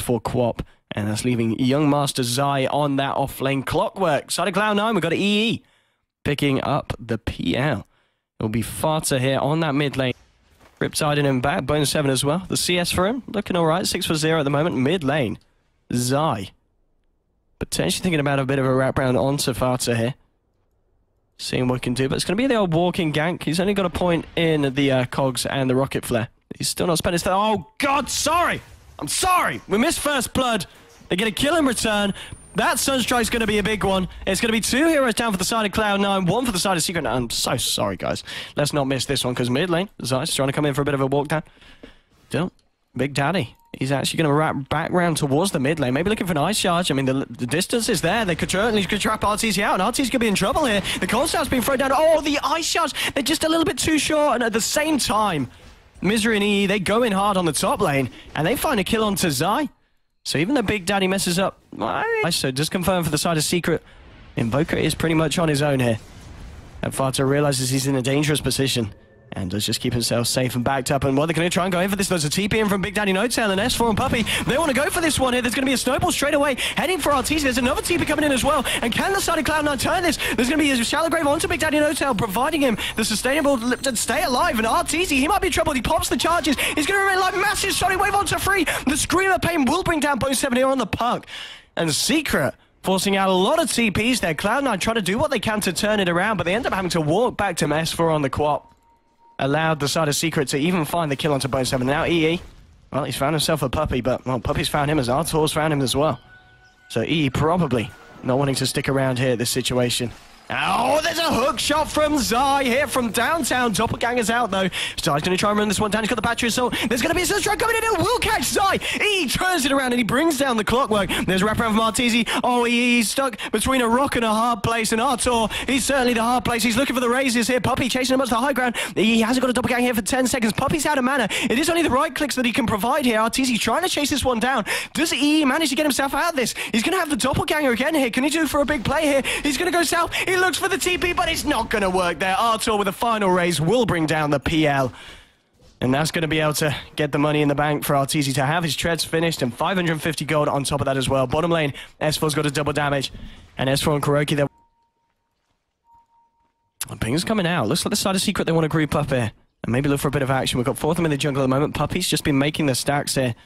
for QoP. And that's leaving Young Master Zai on that off lane Clockwerk. Side of Cloud9, we've got EE picking up the PL. It'll be Fata here on that mid lane. Riptide in him back, Bone 7 as well. The CS for him, looking alright, 6 for 0 at the moment, mid lane. Zai. Potentially thinking about a bit of a wraparound onto Farta here. Seeing what he can do, but it's going to be the old walking gank. He's only got a point in the uh, cogs and the rocket flare. He's still not spent his... Oh, God, sorry! I'm sorry! We missed first blood. They get a kill in return. That Sunstrike's going to be a big one. It's going to be two heroes down for the side of Cloud9, one for the side of Secret. I'm so sorry, guys. Let's not miss this one, because mid lane, Zai trying to come in for a bit of a walk down. Still, Big Daddy. He's actually going to wrap back round towards the mid lane, maybe looking for an ice charge. I mean, the, the distance is there. They could certainly could trap RTZ out, and RTZ could be in trouble here. The cold star's been thrown down. Oh, the ice charge. They're just a little bit too short, and at the same time, Misery and EE, they go in hard on the top lane, and they find a kill onto Zai. So even the Big Daddy messes up. So just confirm for the side of Secret, Invoker is pretty much on his own here. And Fata realizes he's in a dangerous position and does just keep himself safe and backed up. And what are they're going to try and go in for this. There's a TP in from Big Daddy N0tail and S4 and Puppey. They want to go for this one here. There's going to be a snowball straight away heading for RTZ. There's another TP coming in as well. And can the side of Cloud9 turn this? There's going to be a shallow grave onto Big Daddy N0tail, providing him the sustainable to stay alive. And RTZ, he might be in trouble. He pops the charges. He's going to remain like massive Sonic Wave onto free. The Scream of Pain will bring down Bone 7 here on the puck. And Secret forcing out a lot of TPs there. Cloud9 trying to do what they can to turn it around, but they end up having to walk back to S4 on the quad allowed the side of Secret to even find the kill onto Bone 7. Now EE, well, he's found himself a Puppey, but, well, Puppey's found him as Artour's found him as well. So EE probably not wanting to stick around here, this situation. Oh, there's a hook shot from Zai here from downtown. Doppelganger's out, though. Zai's going to try and run this one down. He's got the battery assault. There's going to be a strike coming in. It will catch Zai. He turns it around and he brings down the Clockwerk. There's a wraparound from Arteezy. Oh, he's stuck between a rock and a hard place. And Artour, he's certainly the hard place. He's looking for the razes here. Puppey chasing him up to the high ground. He hasn't got a doppelganger here for 10 seconds. Puppey's out of mana. It is only the right clicks that he can provide here. Arteezy trying to chase this one down. Does he manage to get himself out of this? He's going to have the doppelganger again here. Can he do for a big play here? He's going to go south. He looks for the TP, but it's not going to work there. Artour with a final raze will bring down the PL. And that's going to be able to get the money in the bank for Arteezy to have his treads finished and 550 gold on top of that as well. Bottom lane, S4's got a double damage. And S4 and KuroKy, they're... Oh, ping's coming out. Looks like the side of Secret they want to group up here. And maybe look for a bit of action. We've got four of them in the jungle at the moment. Puppey's just been making the stacks here.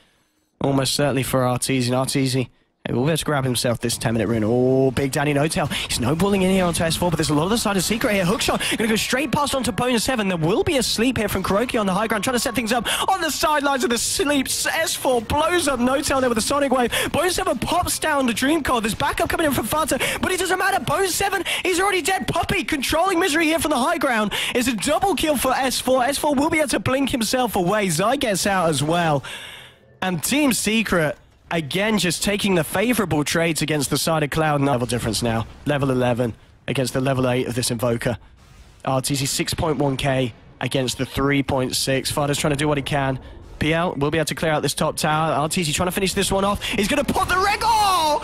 Almost certainly for Arteezy. Arteezy Maybe Wolves grab himself this 10 minute rune. Oh, Big Daddy N0tail. He's snowballing in here onto S4, but there's a lot of the side of Secret here. Hookshot going to go straight past onto Bone 7. There will be a sleep here from KuroKy on the high ground, trying to set things up on the sidelines of the sleep. S4 blows up N0tail there with a Sonic Wave. Bone 7 pops down the Dream Coil. There's backup coming in from Fanta, but it doesn't matter. Bone 7, he's already dead. Puppey controlling Misery here from the high ground. It's a double kill for S4. S4 will be able to blink himself away. Zai gets out as well. And Team Secret Again, just taking the favorable trades against the side of Cloud. Level difference now. Level 11 against the level 8 of this Invoker. RTZ 6.1k against the 3.6. Fata's trying to do what he can. PL will be able to clear out this top tower. RTZ trying to finish this one off. He's going to put the wreck. Oh!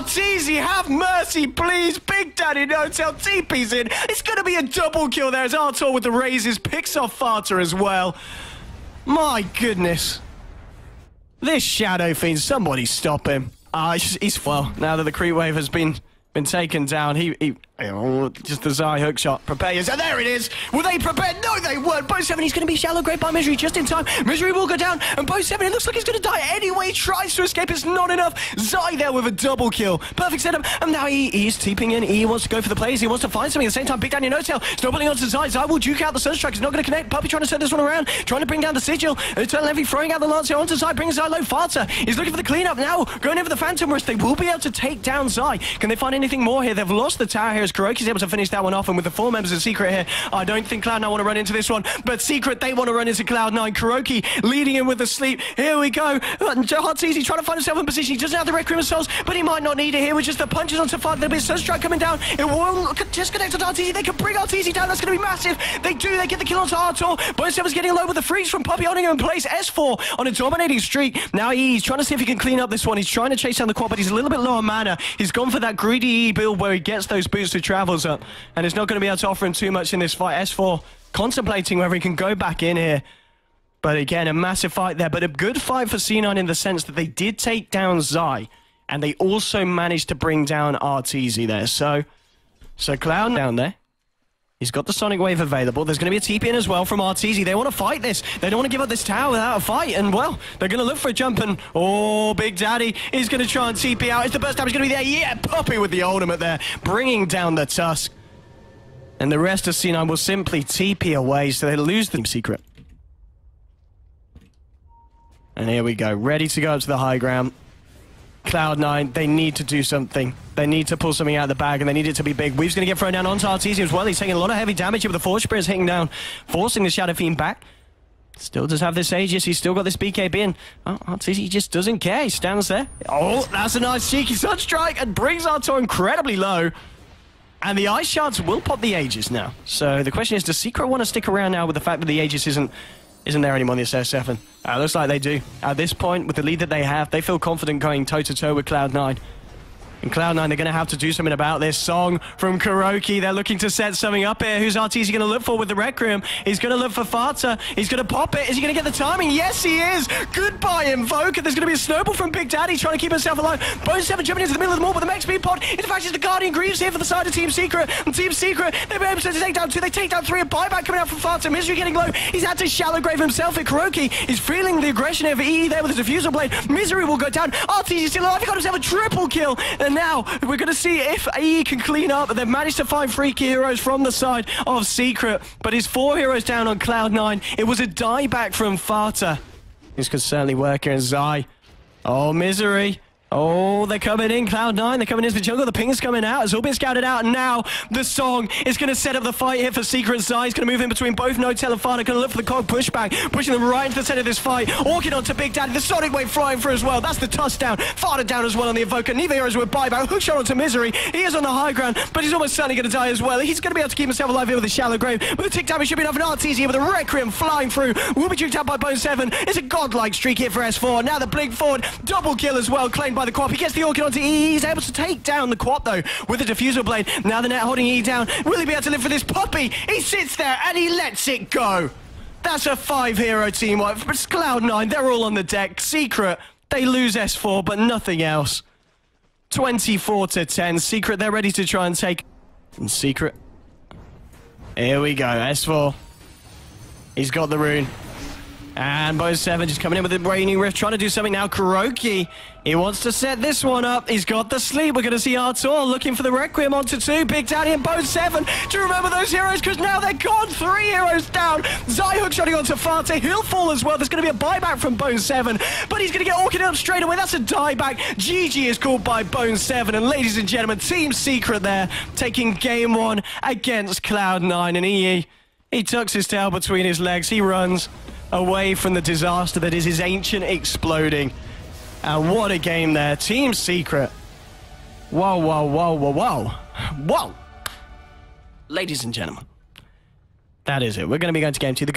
RTZ, have mercy, please. Big Daddy N0tail TP's in. It's going to be a double kill there as Artour with the razes picks off Fata as well. My goodness. This Shadow Fiend, somebody stop him. Ah, uh, he's, he's, well, now that the creep wave has been been taken down, he, he Oh, just the Zai hook shot. Prepare yourself. There it is. Were they prepared? No, they weren't. Bone 7, he's going to be shallow grave by Misery just in time. Misery will go down. And Bone 7, it looks like he's going to die anyway. Tries to escape. It's not enough. Zai there with a double kill. Perfect setup. And now he, he's teeping in. He wants to go for the plays. He wants to find something. At the same time, Big Daniel N0tail snowballing onto Zai. Zai will juke out the Sunstrike. He's not going to connect. Puppey trying to set this one around. Trying to bring down the Sigil. Uh, Eternal Envy throwing out the Lance here onto Zai. Brings Zai low. Fata. He's looking for the cleanup now. Going over the Phantom Wrist. They will be able to take down Zai. Can they find anything more here? They've lost the tower here as KuroKy's able to finish that one off. And with the four members of Secret here, I don't think Cloud9 want to run into this one. But Secret, they want to run into Cloud9. KuroKy leading him with the sleep. Here we go. Uh, Arteezy trying to find himself in position. He doesn't have the Red Crimson Souls, but he might not need it here with just the punches onto five. There'll be a Sunstrike coming down. It won't disconnect to Arteezy. They can bring Arteezy down. That's going to be massive. They do. They get the kill onto Artour. Bone 7's getting low with the freeze from Puppey holding him in place. S4 on a dominating streak. Now he's trying to see if he can clean up this one. He's trying to chase down the quad, but he's a little bit low on mana. He's gone for that greedy E build where he gets those boots travels up. And it's not going to be able to offer him too much in this fight. S4 contemplating whether he can go back in here. But again, a massive fight there, but a good fight for C9 in the sense that they did take down Zai, and they also managed to bring down Arteezy there. So, so Cloud down there. He's got the Sonic Wave available. There's going to be a TP in as well from Arteezy. They want to fight this. They don't want to give up this tower without a fight. And, well, they're going to look for a jump. And, oh, Big Daddy is going to try and TP out. It's the burst damage going to be there? Yeah, Puppey with the ultimate there, bringing down the Tusk. And the rest of C9 will simply TP away, so they lose the secret. And here we go, ready to go up to the high ground. Cloud9, they need to do something. They need to pull something out of the bag, and they need it to be big. Weave's going to get thrown down onto Arteezy as well. He's taking a lot of heavy damage here with the Force Spears hitting down, forcing the Shadow Fiend back. Still does have this Aegis. He's still got this BKB in. Oh, Arteezy just doesn't care. He stands there. Oh, that's a nice cheeky Sunstrike and brings Arto incredibly low. And the Ice Shards will pop the Aegis now. So the question is, does Secret want to stick around now with the fact that the Aegis isn't isn't there anymore in the SS7? Uh, looks like they do. At this point, with the lead that they have, they feel confident going toe-to-toe -to -toe with Cloud9. And Cloud9, they're going to have to do something about this song from KuroKy. They're looking to set something up here. Who's Arteezy going to look for with the Requiem? He's going to look for Fata. He's going to pop it. Is he going to get the timing? Yes, he is. Goodbye, Invoker. There's going to be a snowball from Big Daddy trying to keep himself alive. Bone 7 jumping into the middle of the mall with the max speed pod. In fact, it's the Guardian Greaves here for the side of Team Secret. And Team Secret, they've been able to take down two. They take down three. A buyback coming out from Fata. Misery getting low. He's had to shallow grave himself. And KuroKy He's feeling the aggression of EE there with his diffusal blade. Misery will go down. Arteezy still alive. He got himself a triple kill. And now we're going to see if EE can clean up. They've managed to find three key heroes from the side of Secret, but his four heroes down on Cloud9. It was a dieback from Fata. This could certainly work here in Zai. Oh, Misery. Oh, they're coming in, Cloud9. They're coming into the jungle. The ping's coming out. It's all been scouted out. And now the song is going to set up the fight here for Secret Zai. He's going to move in between both N0tail and Fata. Going to look for the cog pushback, pushing them right into the center of this fight. Walking onto Big Daddy. The Sonic Wave flying through as well. That's the toss down. Fata down as well on the Invoker. Neither heroes with buyback. Hook shot onto Misery. He is on the high ground, but he's almost certainly going to die as well. He's going to be able to keep himself alive here with a shallow grave. But the tick damage should be enough. And here with a Requiem flying through. Will be juked out by Bone 7. It's a godlike streak here for S4. Now the Blink forward. Double kill as well, claimed by the QoP. He gets the Orchid onto E. He's able to take down the QoP, though, with a Diffusal Blade. Now the net holding E down. Will he be able to live for this Puppey? He sits there and he lets it go. That's a five-hero team wipe. It's Cloud9. They're all on the deck. Secret, they lose S4, but nothing else. 24 to 10. Secret, they're ready to try and take... And Secret... Here we go, S4. He's got the rune. And Bone 7 just coming in with a the Raining Rift, trying to do something now. KuroKy, he wants to set this one up. He's got the sleep. We're going to see Artour looking for the Requiem onto two. Big Daddy and Bone 7. Do you remember those heroes? Because now they're gone. Three heroes down. Zai hook shotting onto Fata. He'll fall as well. There's going to be a buyback from Bone 7. But he's going to get Orchid up straight away. That's a dieback. GG is called by Bone 7. And ladies and gentlemen, Team Secret there taking game one against Cloud9 and EE. He tucks his tail between his legs. He runs away from the disaster that is his ancient exploding. And what a game there. Team Secret. Whoa, whoa, whoa, whoa, whoa. Whoa. Ladies and gentlemen, that is it. We're going to be going to game two. The